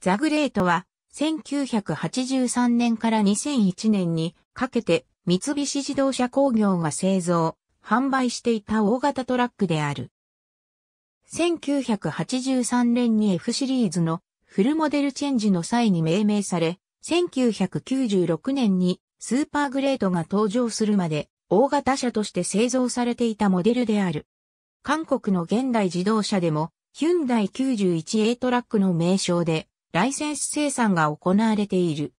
ザグレートは1983年から2001年にかけて三菱自動車工業が製造、販売していた大型トラックである。1983年に F シリーズのフルモデルチェンジの際に命名され、1996年にスーパーグレートが登場するまで大型車として製造されていたモデルである。韓国の現代自動車でもヒュンダイ 91A トラックの名称でライセンス生産が行われている。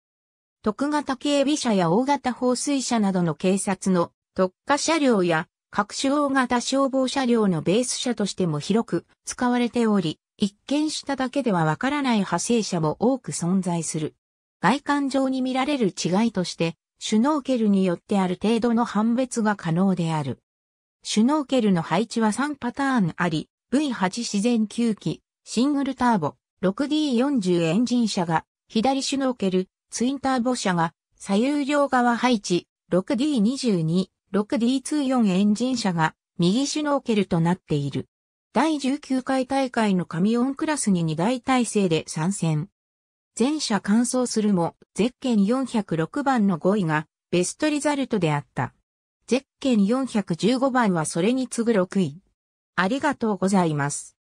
特型警備車や大型放水車などの警察の特化車両や各種大型消防車両のベース車としても広く使われており、一見しただけではわからない派生車も多く存在する。外観上に見られる違いとして、シュノーケルによってある程度の判別が可能である。シュノーケルの配置は3パターンあり、V8 自然吸気、シングルターボ、6D40 エンジン車が、左シュノーケル、ツインターボ車が、左右両側配置、6D22、6D24 エンジン車が、右シュノーケルとなっている。第19回大会のカミオンクラスに2大体制で参戦。全車完走するも、ゼッケン406番の5位がベストリザルトであった。ゼッケン415番はそれに次ぐ6位。ありがとうございます。